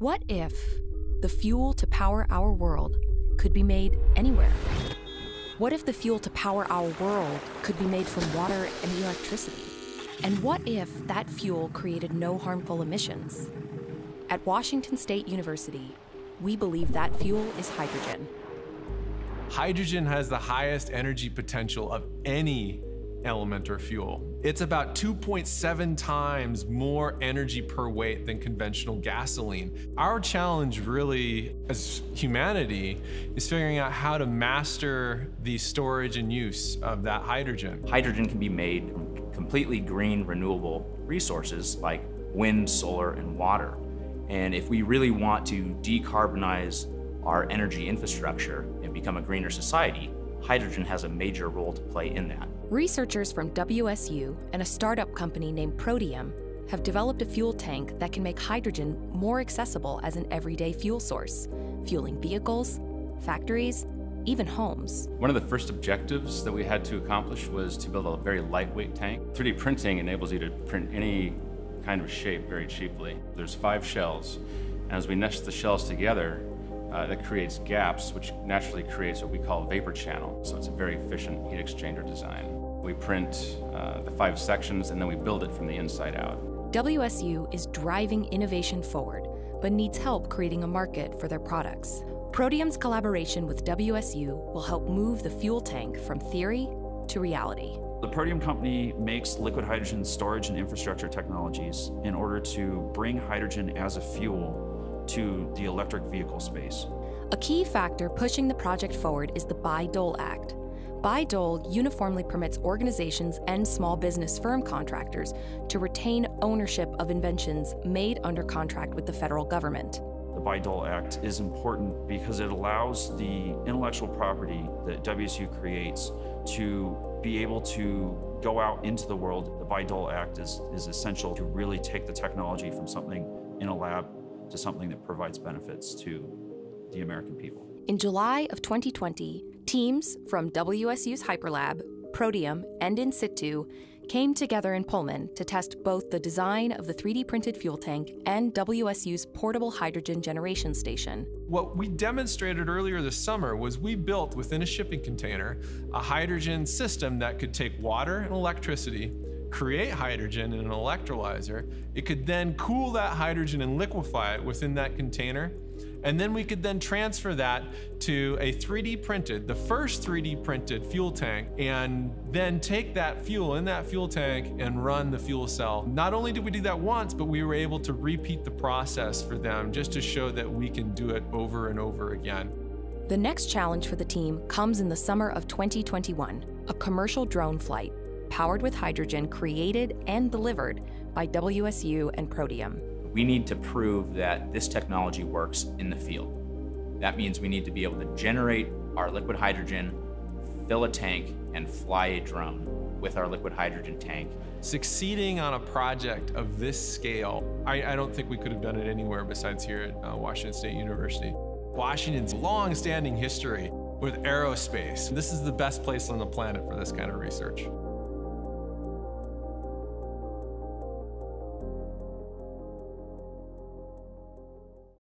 What if the fuel to power our world could be made anywhere? What if the fuel to power our world could be made from water and electricity? And what if that fuel created no harmful emissions? At Washington State University, we believe that fuel is hydrogen. Hydrogen has the highest energy potential of any element or fuel. It's about 2.7 times more energy per weight than conventional gasoline. Our challenge really as humanity is figuring out how to master the storage and use of that hydrogen. Hydrogen can be made from completely green renewable resources like wind, solar, and water. And if we really want to decarbonize our energy infrastructure and become a greener society, hydrogen has a major role to play in that. Researchers from WSU and a startup company named Protium have developed a fuel tank that can make hydrogen more accessible as an everyday fuel source, fueling vehicles, factories, even homes. One of the first objectives that we had to accomplish was to build a very lightweight tank. 3D printing enables you to print any kind of shape very cheaply. There's five shells, and as we nest the shells together, uh, that creates gaps, which naturally creates what we call a vapor channel. So it's a very efficient heat exchanger design. We print uh, the five sections and then we build it from the inside out. WSU is driving innovation forward, but needs help creating a market for their products. Protium's collaboration with WSU will help move the fuel tank from theory to reality. The Protium company makes liquid hydrogen storage and infrastructure technologies in order to bring hydrogen as a fuel to the electric vehicle space. A key factor pushing the project forward is the Bayh-Dole Act, Bayh-Dole uniformly permits organizations and small business firm contractors to retain ownership of inventions made under contract with the federal government. The Bayh-Dole Act is important because it allows the intellectual property that WSU creates to be able to go out into the world. The Bayh-Dole Act is, is essential to really take the technology from something in a lab to something that provides benefits to the American people. In July of 2020, teams from WSU's Hyperlab, Protium, and Insitu came together in Pullman to test both the design of the 3D printed fuel tank and WSU's portable hydrogen generation station. What we demonstrated earlier this summer was we built within a shipping container a hydrogen system that could take water and electricity, create hydrogen in an electrolyzer. It could then cool that hydrogen and liquefy it within that container and then we could then transfer that to a 3D printed, the first 3D printed fuel tank, and then take that fuel in that fuel tank and run the fuel cell. Not only did we do that once, but we were able to repeat the process for them just to show that we can do it over and over again. The next challenge for the team comes in the summer of 2021 a commercial drone flight powered with hydrogen created and delivered by WSU and Protium we need to prove that this technology works in the field. That means we need to be able to generate our liquid hydrogen, fill a tank, and fly a drone with our liquid hydrogen tank. Succeeding on a project of this scale, I, I don't think we could have done it anywhere besides here at uh, Washington State University. Washington's long-standing history with aerospace. This is the best place on the planet for this kind of research.